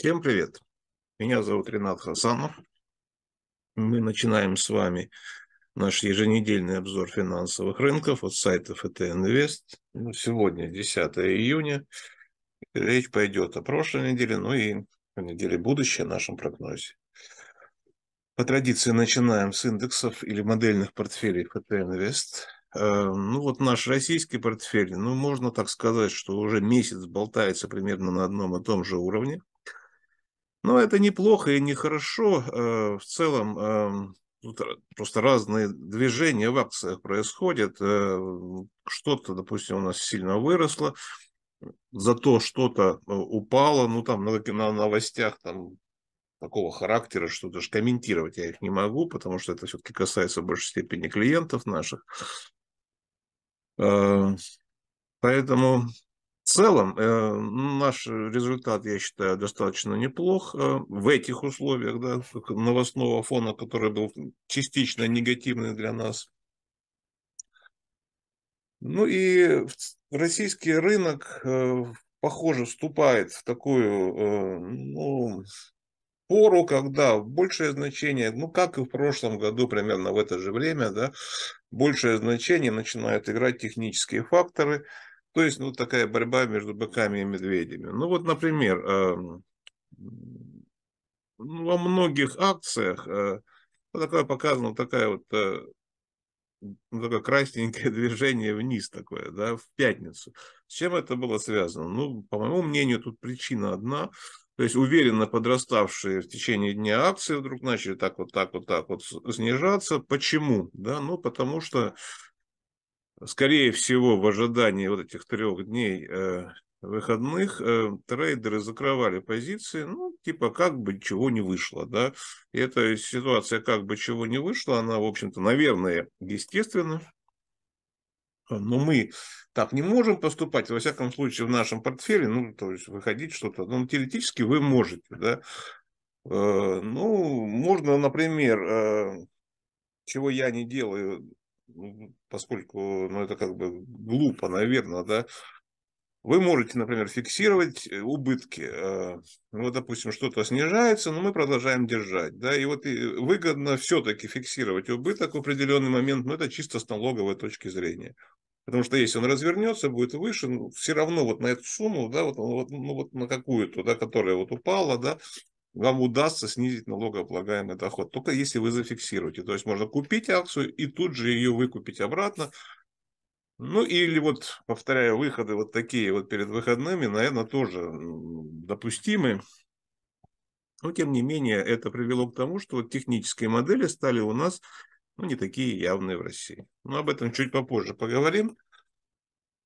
Всем привет! Меня зовут Ренат Хасанов. Мы начинаем с вами наш еженедельный обзор финансовых рынков от сайта FT Invest. Сегодня 10 июня. Речь пойдет о прошлой неделе, ну и о неделе будущей, о нашем прогнозе. По традиции начинаем с индексов или модельных портфелей FT Invest. Э, ну вот наш российский портфель, ну можно так сказать, что уже месяц болтается примерно на одном и том же уровне. Но это неплохо и нехорошо. Э, в целом эм, просто разные движения в акциях происходят. Э, что-то, допустим, у нас сильно выросло, зато что-то э, упало, ну там на, на новостях там такого характера, что даже комментировать я их не могу, потому что это все-таки касается в большей степени клиентов наших. Поэтому целом э, наш результат, я считаю, достаточно неплох э, в этих условиях да, новостного фона, который был частично негативный для нас. Ну и российский рынок, э, похоже, вступает в такую ну, пору, когда большее значение, ну как и в прошлом году, примерно в это же время, да, большее значение начинают играть технические факторы – то есть, ну, такая борьба между быками и медведями. Ну, вот, например, эм, во многих акциях э, вот такое показано, такая вот э, ну, такое красненькое движение вниз такое, да, в пятницу. С чем это было связано? Ну, по моему мнению, тут причина одна. То есть уверенно подраставшие в течение дня акции вдруг начали так вот, так вот, так вот снижаться. Почему? Да, ну, потому что скорее всего, в ожидании вот этих трех дней э, выходных э, трейдеры закрывали позиции, ну, типа, как бы чего не вышло, да. И эта ситуация, как бы чего не вышло, она, в общем-то, наверное, естественно. Но мы так не можем поступать, во всяком случае, в нашем портфеле, ну, то есть выходить что-то, ну, теоретически вы можете, да. Э, ну, можно, например, э, чего я не делаю, поскольку ну, это как бы глупо, наверное, да, вы можете, например, фиксировать э, убытки. Э, ну, вот, допустим, что-то снижается, но мы продолжаем держать. Да, и вот выгодно все-таки фиксировать убыток в определенный момент, но это чисто с налоговой точки зрения. Потому что если он развернется, будет выше, ну, все равно вот на эту сумму, да, вот, ну, вот на какую-то, да, которая вот упала, да, вам удастся снизить налогооблагаемый доход. Только если вы зафиксируете. То есть можно купить акцию и тут же ее выкупить обратно. Ну или вот, повторяю, выходы вот такие вот перед выходными, наверное, тоже допустимы. Но тем не менее, это привело к тому, что вот технические модели стали у нас ну, не такие явные в России. Но об этом чуть попозже поговорим.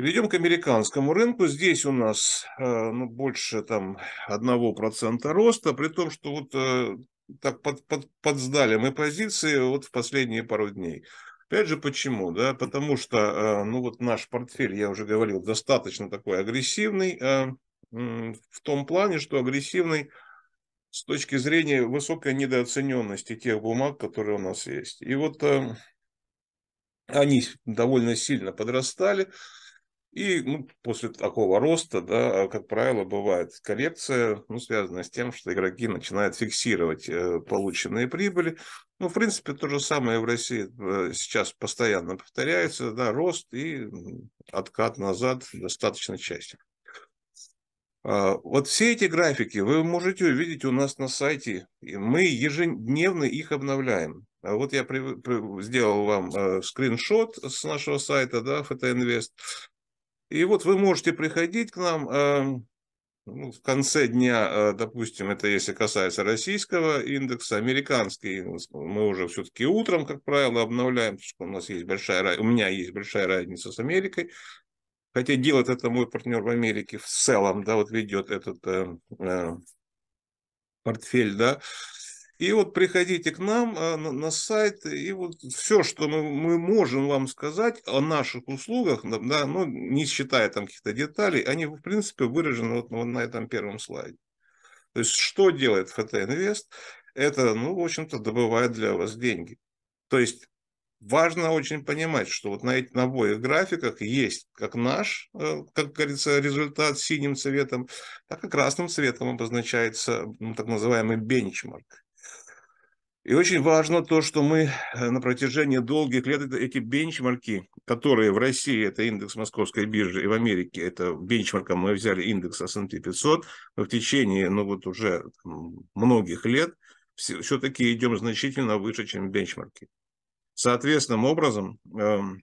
Перейдем к американскому рынку. Здесь у нас э, ну, больше там 1% роста, при том, что вот э, так под, под, подсдали мы позиции вот в последние пару дней. Опять же, почему? Да? Потому что э, ну, вот наш портфель, я уже говорил, достаточно такой агрессивный, в том плане, что агрессивный с точки зрения высокой недооцененности тех бумаг, которые у нас есть. И вот они довольно сильно подрастали. И ну, после такого роста, да, как правило, бывает коррекция, ну, связанная с тем, что игроки начинают фиксировать э, полученные прибыли. Ну, в принципе, то же самое в России э, сейчас постоянно повторяется, да, рост и откат назад достаточно часто. А, вот все эти графики вы можете увидеть у нас на сайте. Мы ежедневно их обновляем. А вот я при, при, сделал вам э, скриншот с нашего сайта, да, FT Invest. И вот вы можете приходить к нам э, ну, в конце дня, э, допустим, это если касается российского индекса, американский мы уже все-таки утром, как правило, обновляем, потому что у нас есть большая, у меня есть большая разница с Америкой. Хотя делает это мой партнер в Америке в целом, да, вот ведет этот э, э, портфель, да. И вот приходите к нам а, на, сайт, и вот все, что мы, можем вам сказать о наших услугах, да, ну, не считая там каких-то деталей, они, в принципе, выражены вот, на этом первом слайде. То есть, что делает FT Invest? Это, ну, в общем-то, добывает для вас деньги. То есть, важно очень понимать, что вот на, этих, на обоих графиках есть как наш, э, как говорится, результат синим цветом, так и красным цветом обозначается ну, так называемый бенчмарк. И очень важно то, что мы э, на протяжении долгих лет эти бенчмарки, которые в России это индекс московской биржи и в Америке это бенчмарком мы взяли индекс S&P 500, мы в течение ну вот уже многих лет все-таки идем значительно выше, чем бенчмарки. Соответственным образом, эм,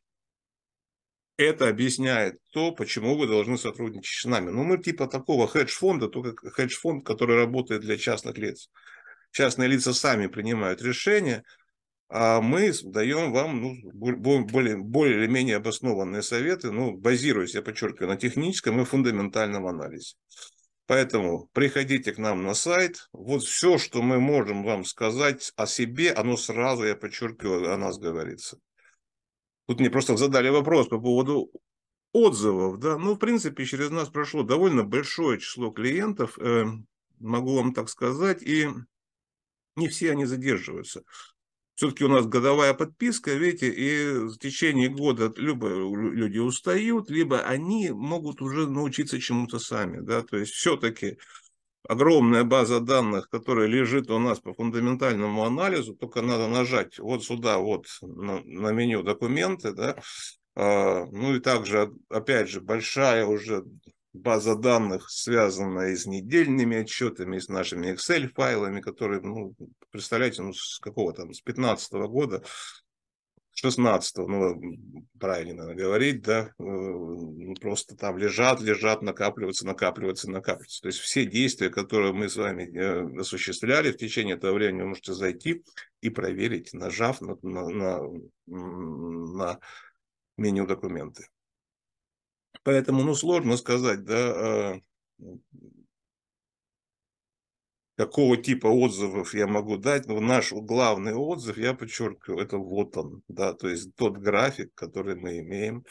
это объясняет то, почему вы должны сотрудничать с нами. Ну, мы типа такого хедж-фонда, только хедж-фонд, который работает для частных лиц. Частные лица сами принимают решения, а мы даем вам ну, более, более или менее обоснованные советы, ну, базируясь, я подчеркиваю, на техническом и фундаментальном анализе. Поэтому приходите к нам на сайт. Вот все, что мы можем вам сказать о себе, оно сразу, я подчеркиваю, о нас говорится. Тут мне просто задали вопрос по поводу отзывов. Да? Ну, в принципе, через нас прошло довольно большое число клиентов, э, могу вам так сказать, и не все они задерживаются. Все-таки у нас годовая подписка, видите, и в течение года либо люди устают, либо они могут уже научиться чему-то сами, да, то есть все-таки огромная база данных, которая лежит у нас по фундаментальному анализу, только надо нажать вот сюда, вот на, на меню документы, да, а, ну и также, опять же, большая уже база данных, связанная с недельными отчетами, с нашими Excel-файлами, которые, ну, представляете, ну, с какого там, с 15 -го года, 16 ну, правильно надо говорить, да, э, ну, просто там лежат, лежат, накапливаются, накапливаются, накапливаются. То есть все действия, которые мы с вами э, осуществляли в течение этого времени, вы можете зайти и проверить, нажав на, на, на, на меню документы. Поэтому, ну, сложно сказать, да, а, какого типа отзывов я могу дать. Но наш главный отзыв, я подчеркиваю, это вот он, да, то есть тот график, который мы имеем.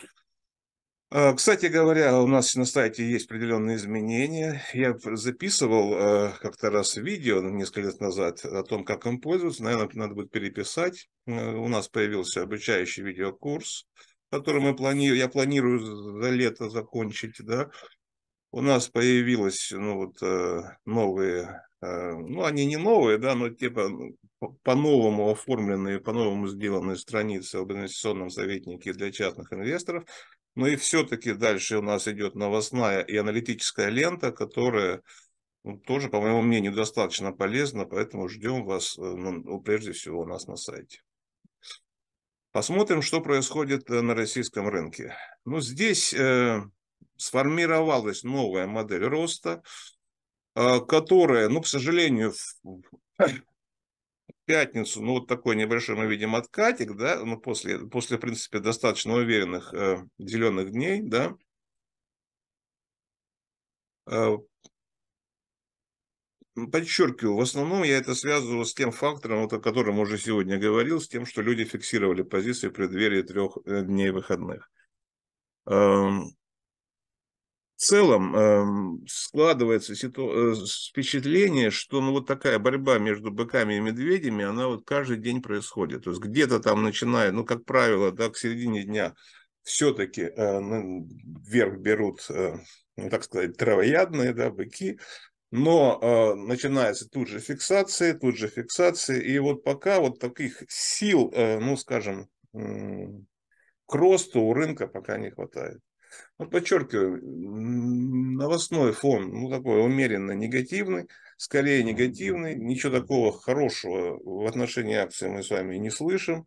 А, кстати говоря, у нас на сайте есть определенные изменения. Я записывал а, как-то раз видео несколько лет назад о том, как им пользоваться. Наверное, надо будет переписать. У нас появился обучающий видеокурс который мы планируем, я планирую за лето закончить, да, у нас появилось, ну, вот, э, новые, э, ну, они не новые, да, но типа ну, по-новому оформленные, по-новому сделанные страницы об инвестиционном советнике для частных инвесторов. Но и все-таки дальше у нас идет новостная и аналитическая лента, которая ну, тоже, по моему мнению, достаточно полезна, поэтому ждем вас, э, ну, прежде всего, у нас на сайте. Посмотрим, что происходит э, на российском рынке. Ну, здесь э, сформировалась новая модель роста, э, которая, ну, к сожалению, в, в пятницу, ну, вот такой небольшой мы видим откатик, да, ну, после, после в принципе, достаточно уверенных э, зеленых дней, да, э, Подчеркиваю, в основном я это связываю с тем фактором, вот о котором уже сегодня говорил, с тем, что люди фиксировали позиции в преддверии трех э, дней выходных. Эм, в целом эм, складывается ситу... Э, впечатление, что ну, вот такая борьба между быками и медведями, она вот каждый день происходит. То есть где-то там начиная, ну, как правило, да, к середине дня все-таки э, ну, вверх берут, ну, так сказать, травоядные, да, быки, но э, начинается тут же фиксации, тут же фиксации, и вот пока вот таких сил, э, ну, скажем, э, к росту у рынка пока не хватает. Вот подчеркиваю, новостной фон, ну, такой умеренно негативный, скорее негативный, ничего такого хорошего в отношении акций мы с вами не слышим.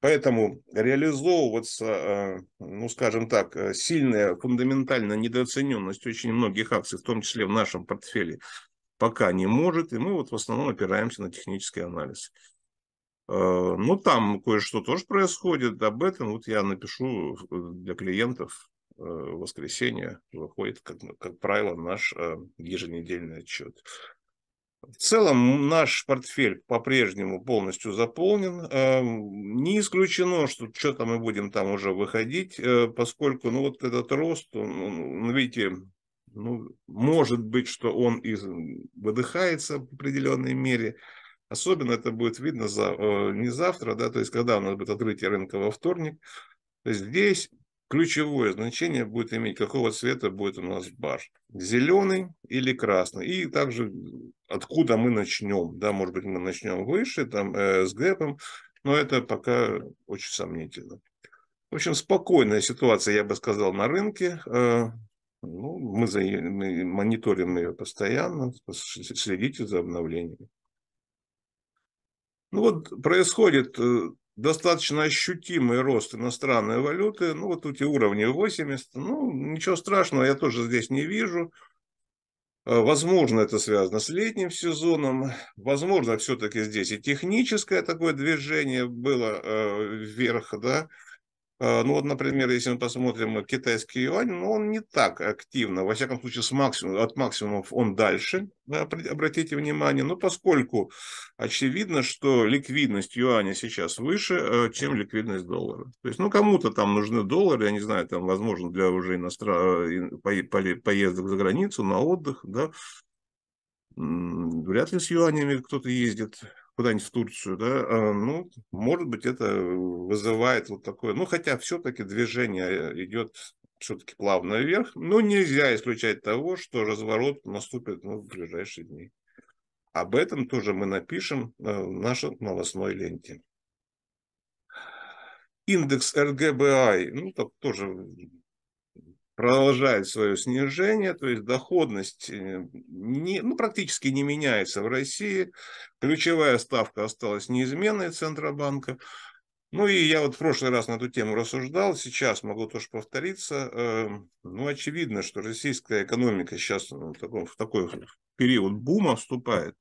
Поэтому реализовываться, э, ну, скажем так, э, сильная фундаментальная недооцененность очень многих акций, в том числе в нашем портфеле, пока не может. И мы вот в основном опираемся на технический анализ. Э, ну, там кое-что тоже происходит. Об этом вот я напишу для клиентов в воскресенье. Выходит, как, как правило, наш еженедельный отчет. В целом наш портфель по-прежнему полностью заполнен. Эм, не исключено, что что-то мы будем там уже выходить, э, поскольку ну, вот этот рост, ну, ну, видите, ну, может быть, что он и выдыхается в определенной мере. Особенно это будет видно за, э, не завтра, да, то есть когда у нас будет открытие рынка во вторник. То есть здесь ключевое значение будет иметь, какого цвета будет у нас бар. Зеленый или красный. И также откуда мы начнем. Да, может быть, мы начнем выше, там, э, с гэпом, но это пока очень сомнительно. В общем, спокойная ситуация, я бы сказал, на рынке. Э, ну, мы, за, мы мониторим ее постоянно, следите за обновлениями. Ну вот происходит э, достаточно ощутимый рост иностранной валюты. Ну, вот эти уровни 80. Ну, ничего страшного я тоже здесь не вижу. Э, возможно, это связано с летним сезоном. Возможно, все-таки здесь и техническое такое движение было э, вверх, да. А, ну вот, например, если мы посмотрим китайский юань, ну, он не так активно, во всяком случае, с максимум, от максимумов он дальше, да, обратите внимание, но поскольку очевидно, что ликвидность юаня сейчас выше, э, чем ликвидность доллара. То есть, ну, кому-то там нужны доллары, я не знаю, там, возможно, для уже иностранных поездок за границу, на отдых, да, вряд ли с юанями кто-то ездит куда-нибудь в Турцию, да, а, ну, может быть, это вызывает вот такое, ну, хотя все-таки движение идет все-таки плавно вверх, но нельзя исключать того, что разворот наступит ну, в ближайшие дни. Об этом тоже мы напишем э, в нашей новостной ленте. Индекс РГБА, ну, так тоже продолжает свое снижение, то есть доходность э, не, ну, практически не меняется в России. Ключевая ставка осталась неизменной Центробанка. Ну и я вот в прошлый раз на эту тему рассуждал, сейчас могу тоже повториться. Эм, ну, очевидно, что российская экономика сейчас в, таком, в такой период бума вступает,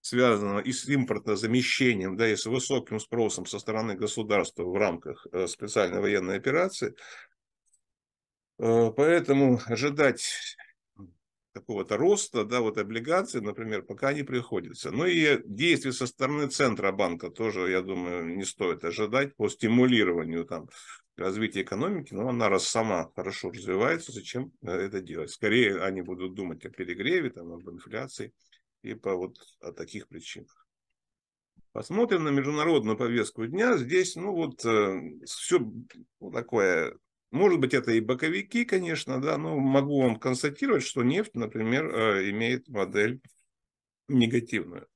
связано и с импортозамещением, да, и с высоким спросом со стороны государства в рамках э, специальной военной операции. Э, поэтому ожидать какого-то роста, да, вот облигаций, например, пока не приходится. Ну и действия со стороны Центробанка тоже, я думаю, не стоит ожидать по стимулированию там развития экономики, но она раз сама хорошо развивается, зачем э, это делать? Скорее они будут думать о перегреве, там, об инфляции и по вот о таких причинах. Посмотрим на международную повестку дня. Здесь, ну вот, э, все такое может быть, это и боковики, конечно, да, но могу вам констатировать, что нефть, например, э, имеет модель негативную.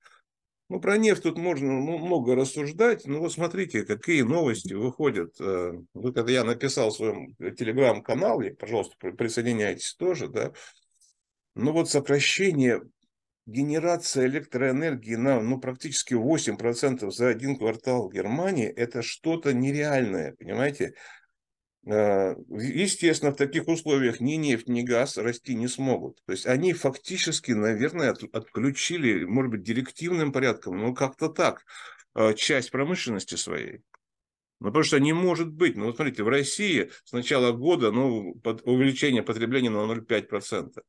Ну, про нефть тут можно ну, много рассуждать, но вот смотрите, какие новости выходят. Э, вы, когда я написал в своем телеграм-канале, пожалуйста, присоединяйтесь тоже, да, ну вот сокращение генерации электроэнергии на ну, практически 8% за один квартал Германии, это что-то нереальное, понимаете? Э, естественно, в таких условиях ни нефть, ни газ расти не смогут. То есть они фактически, наверное, отключили, может быть, директивным порядком, но как-то так, э, часть промышленности своей. Ну, потому что не может быть. Ну, вот смотрите, в России с начала года ну, увеличение потребления на 0,5%.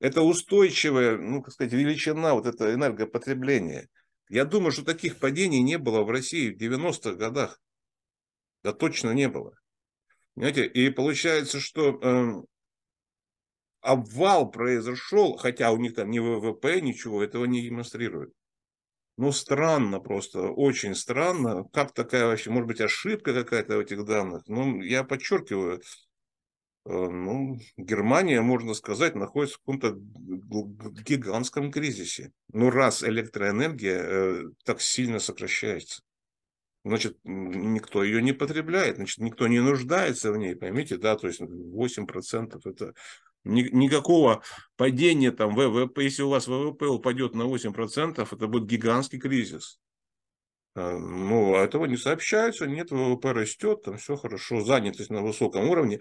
Это устойчивая, ну, как сказать, величина вот это энергопотребления. Я думаю, что таких падений не было в России в 90-х годах. Да точно не было. Понимаете? И получается, что э, обвал произошел, хотя у них там ни ВВП, ничего этого не демонстрирует. Ну, странно просто, очень странно. Как такая вообще, может быть, ошибка какая-то в этих данных? Ну, я подчеркиваю, э, ну, Германия, можно сказать, находится в каком-то гигантском кризисе. Ну, раз электроэнергия э, так сильно сокращается значит, никто ее не потребляет, значит, никто не нуждается в ней, поймите, да, то есть 8% это никакого падения там ВВП, если у вас ВВП упадет на 8%, это будет гигантский кризис. А, ну, а этого не сообщается, нет, ВВП растет, там все хорошо, занятость на высоком уровне.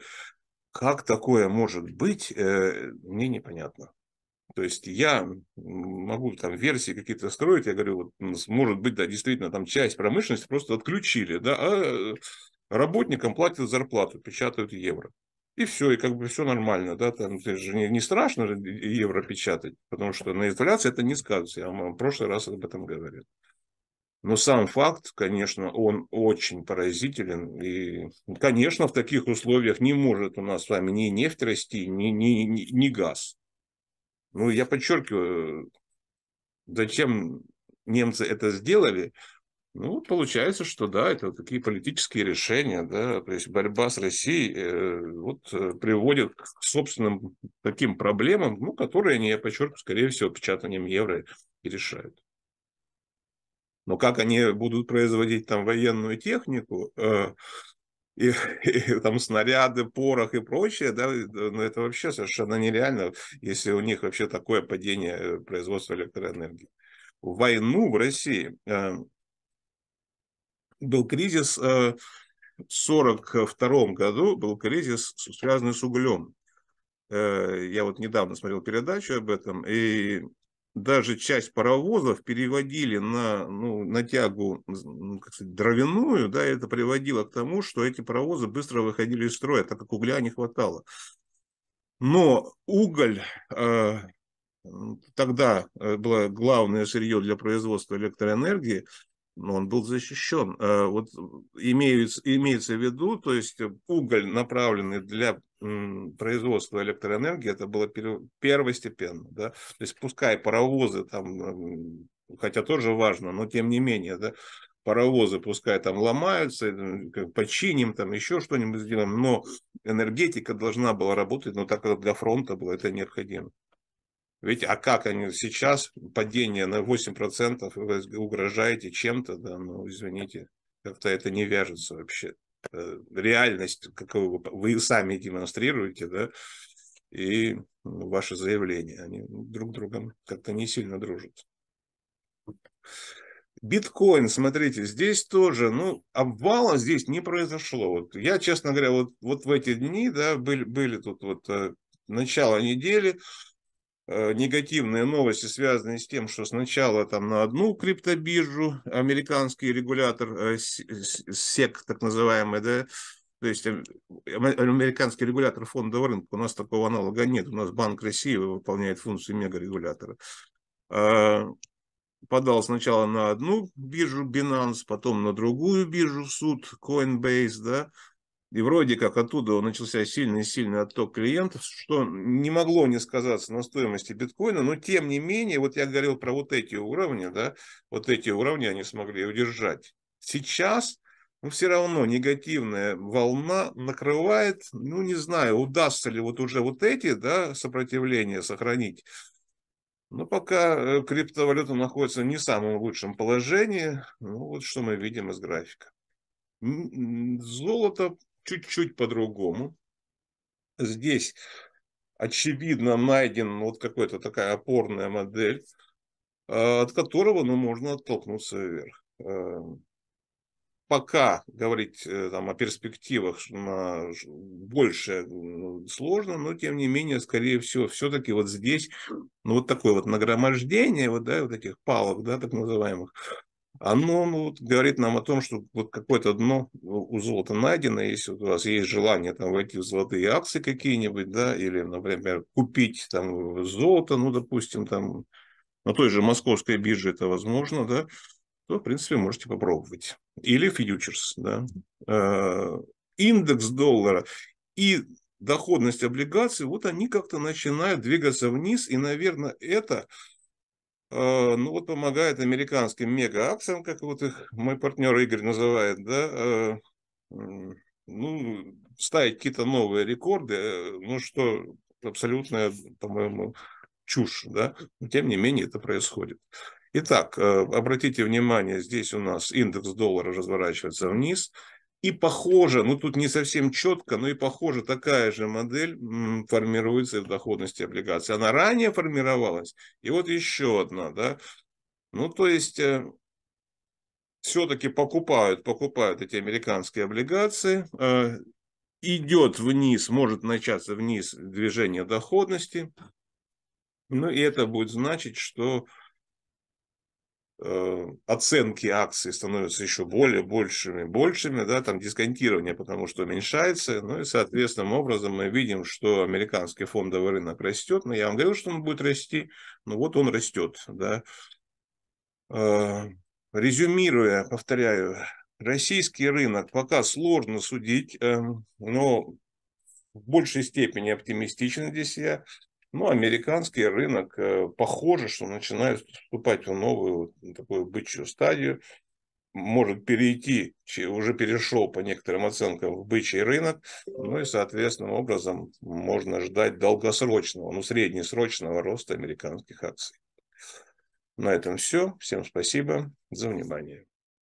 Как такое может быть, э, мне непонятно. То есть я могу там версии какие-то строить, я говорю, вот, может быть, да, действительно, там часть промышленности просто отключили, да, а работникам платят зарплату, печатают евро. И все, и как бы все нормально, да, там же не, не страшно евро печатать, потому что на инфляции это не сказывается, я вам в прошлый раз об этом говорил. Но сам факт, конечно, он очень поразителен. И, конечно, в таких условиях не может у нас с вами ни нефть расти, ни, ни, ни, ни газ. Ну, я подчеркиваю, зачем немцы это сделали, ну, получается, что да, это вот такие политические решения, да, то есть борьба с Россией э, вот э, приводит к собственным таким проблемам, ну, которые они, я подчеркиваю, скорее всего, печатанием евро и решают. Но как они будут производить там военную технику, э, и, и там снаряды, порох и прочее, да, ну, это вообще совершенно нереально, если у них вообще такое падение э, производства электроэнергии. В войну в России э, был кризис э, в 1942 году, был кризис, связанный с углем. Э, я вот недавно смотрел передачу об этом, и даже часть паровозов переводили на, ну, на тягу ну, как сказать, дровяную, да, это приводило к тому, что эти паровозы быстро выходили из строя, так как угля не хватало. Но уголь э, тогда э, было главное сырье для производства электроэнергии, но он был защищен. Э, вот имеется, имеется в виду, то есть уголь, направленный для производства электроэнергии, это было первостепенно. Да? То есть пускай паровозы там, хотя тоже важно, но тем не менее, да, паровозы пускай там ломаются, э, починим, там еще что-нибудь сделаем, но энергетика должна была работать, но так как для фронта было это необходимо. Ведь, а как они сейчас, падение на 8%, вы угрожаете чем-то, да, ну, извините, как-то это не вяжется вообще. Э, реальность, какую вы сами демонстрируете, да, и ну, ваши заявления, они друг другом как-то не сильно дружат. Биткоин, смотрите, здесь тоже, ну, обвала здесь не произошло. Вот я, честно говоря, вот, вот в эти дни, да, были, были тут вот э, начало недели, негативные новости, связанные с тем, что сначала там на одну криптобиржу американский регулятор, э, СЕК так называемый, да, то есть э, американский регулятор фондового рынка, у нас такого аналога нет, у нас Банк России выполняет функцию мегарегулятора. А, подал сначала на одну биржу Binance, потом на другую биржу суд Coinbase, да, и вроде как оттуда начался сильный-сильный отток клиентов, что не могло не сказаться на стоимости биткоина, но тем не менее, вот я говорил про вот эти уровни, да, вот эти уровни они смогли удержать. Сейчас ну, все равно негативная волна накрывает, ну, не знаю, удастся ли вот уже вот эти, да, сопротивления сохранить. Но пока э, криптовалюта находится не в самом лучшем положении, ну, вот что мы видим из графика. Золото чуть-чуть по-другому. Здесь, очевидно, найден вот какая-то такая опорная модель, а, от которого ну, можно оттолкнуться вверх. А, пока говорить э, там, о перспективах на больше ну, сложно, но тем не менее, скорее всего, все-таки вот здесь ну, вот такое вот нагромождение вот, да, вот этих палок, да, так называемых, оно ну, вот, говорит нам о том, что вот какое-то дно у золота найдено, если у вас есть желание там войти в золотые акции какие-нибудь, да, или, например, купить там золото, ну, допустим, там на той же московской бирже это возможно, да, то, в принципе, можете попробовать. Или фьючерс, да. Э, индекс доллара и доходность облигаций, вот они как-то начинают двигаться вниз, и, наверное, это ну вот помогает американским мега-акциям, как вот их мой партнер Игорь называет, да, э, ну, ставить какие-то новые рекорды, э, ну, что абсолютно, по-моему, чушь, да, но тем не менее это происходит. Итак, обратите внимание, здесь у нас индекс доллара разворачивается вниз, и похоже, ну тут не совсем четко, но и похоже такая же модель формируется в доходности облигаций. Она ранее формировалась, и вот еще одна, да. Ну то есть э, все-таки покупают, покупают эти американские облигации, э, идет вниз, может начаться вниз движение доходности, ну и это будет значить, что оценки акций становятся еще более большими, большими, да, там дисконтирование, потому что уменьшается, ну и соответственным образом мы видим, что американский фондовый рынок растет, но я вам говорил, что он будет расти, но вот он растет, да. Э, резюмируя, повторяю, российский рынок пока сложно судить, э, но в большей степени оптимистичен здесь я, Ну, американский рынок э, похоже, что начинает вступать в новую такую бычью стадию может перейти, уже перешел по некоторым оценкам в бычий рынок, ну и, соответственным образом, можно ждать долгосрочного, ну, среднесрочного роста американских акций. На этом все. Всем спасибо за внимание.